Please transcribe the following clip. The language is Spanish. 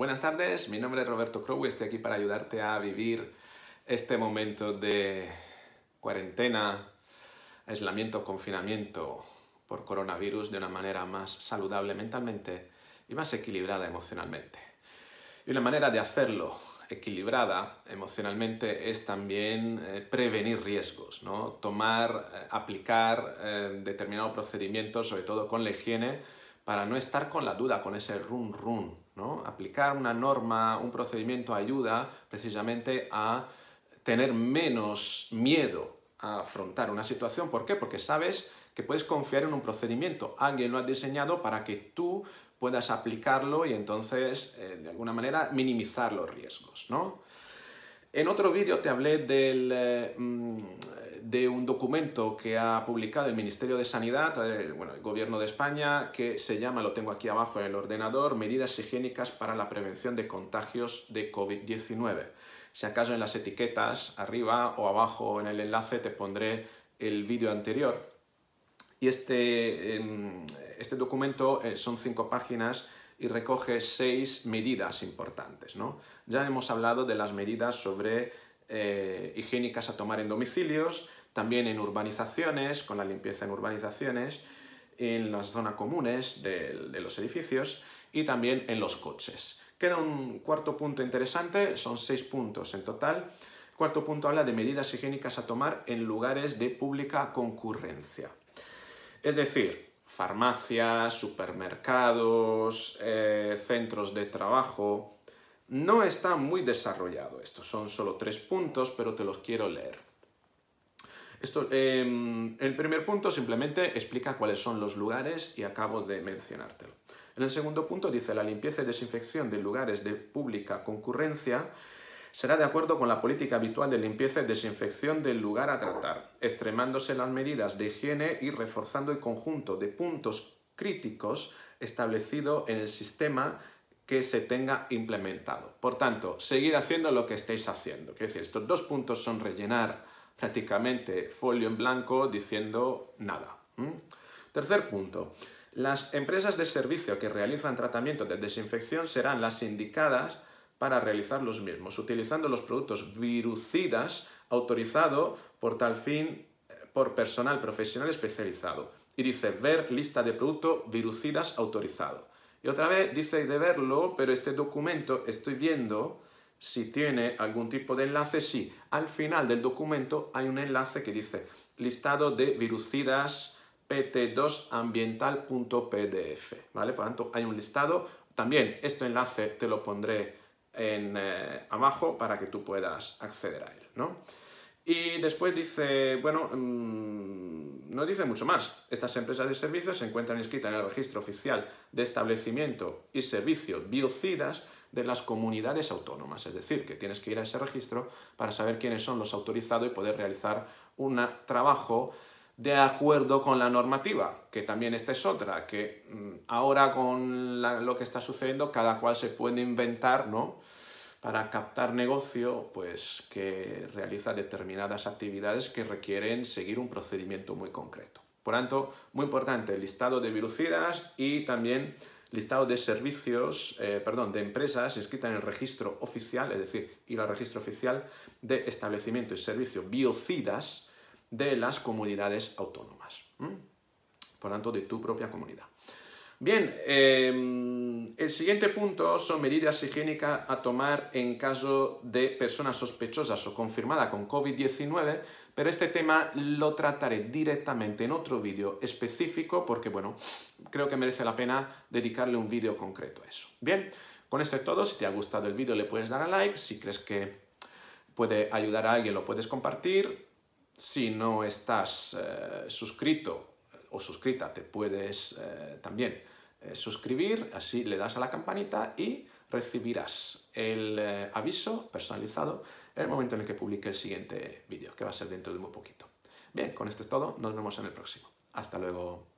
Buenas tardes, mi nombre es Roberto Crowe y estoy aquí para ayudarte a vivir este momento de cuarentena, aislamiento, confinamiento por coronavirus de una manera más saludable mentalmente y más equilibrada emocionalmente. Y una manera de hacerlo equilibrada emocionalmente es también eh, prevenir riesgos, ¿no? tomar, eh, aplicar eh, determinados procedimientos, sobre todo con la higiene, para no estar con la duda, con ese run run. Aplicar una norma, un procedimiento ayuda precisamente a tener menos miedo a afrontar una situación. ¿Por qué? Porque sabes que puedes confiar en un procedimiento. Alguien lo ha diseñado para que tú puedas aplicarlo y entonces, eh, de alguna manera, minimizar los riesgos, ¿no? En otro vídeo te hablé del, eh, mm, de un documento que ha publicado el Ministerio de Sanidad, bueno, el Gobierno de España, que se llama, lo tengo aquí abajo en el ordenador, Medidas higiénicas para la prevención de contagios de COVID-19. Si acaso en las etiquetas, arriba o abajo en el enlace, te pondré el vídeo anterior. Y este, este documento eh, son cinco páginas y recoge seis medidas importantes. ¿no? Ya hemos hablado de las medidas sobre eh, higiénicas a tomar en domicilios, también en urbanizaciones, con la limpieza en urbanizaciones, en las zonas comunes de, los edificios y también en los coches. Queda un cuarto punto interesante, son seis puntos en total. cuarto punto habla de medidas higiénicas a tomar en lugares de pública concurrencia. Es decir, farmacias, supermercados, eh, centros de trabajo, no está muy desarrollado esto, son solo tres puntos, pero te los quiero leer. Esto, em, el primer punto simplemente explica cuáles son los lugares y acabo de mencionártelo. En el segundo punto dice la limpieza y desinfección de lugares de pública concurrencia será de acuerdo con la política habitual de limpieza y desinfección del lugar a tratar, extremándose las medidas de higiene y reforzando el conjunto de puntos críticos establecido en el sistema que se tenga implementado. Por tanto, seguir haciendo lo que estéis haciendo. Quiero decir, estos dos puntos son rellenar prácticamente folio en blanco diciendo nada. Tercer punto. Las empresas de servicio que realizan tratamientos de desinfección serán las indicadas para realizar los mismos, utilizando los productos virucidas autorizados por tal fin por personal profesional especializado. Y dice, ver lista de productos virucidas autorizados. Y otra vez dice de verlo, pero este documento estoy viendo si tiene algún tipo de enlace. Sí, al final del documento hay un enlace que dice listado de virucidas pt2ambiental.pdf, ¿vale? Por lo tanto, hay un listado. También este enlace te lo pondré eh, abajo para que tú puedas acceder a él, ¿no? Y después dice, bueno, mm, no dice mucho más. Estas empresas de servicios se encuentran inscritas en el registro oficial de establecimiento y servicios biocidas de las comunidades autónomas. Es decir, que tienes que ir a ese registro para saber quiénes son los autorizados y poder realizar un trabajo de acuerdo con la normativa, que también esta es otra, que mm, ahora con lo que está sucediendo cada cual se puede inventar, ¿no? Para captar negocio, pues que realiza determinadas actividades que requieren seguir un procedimiento muy concreto. Por tanto, muy importante listado de virucidas y también listado de servicios, eh, perdón, de empresas inscritas en el registro oficial, es decir, ir al registro oficial de establecimiento y servicios biocidas de las comunidades autónomas. Por tanto, de tu propia comunidad. Bien, em, el siguiente punto son medidas higiénicas a tomar en caso de personas sospechosas o confirmadas con COVID-19, pero este tema lo trataré directamente en otro vídeo específico porque, bueno, creo que merece la pena dedicarle un vídeo concreto a eso. Bien, con esto es todo. Si te ha gustado el vídeo le puedes dar a like. Si crees que puede ayudar a alguien lo puedes compartir. Si no estás eh, suscrito o suscrita, te puedes eh, también eh, suscribir, así le das a la campanita y recibirás el eh, aviso personalizado en el momento en el que publique el siguiente vídeo, que va a ser dentro de muy poquito. Bien, con esto es todo, nos vemos en el próximo. Hasta luego.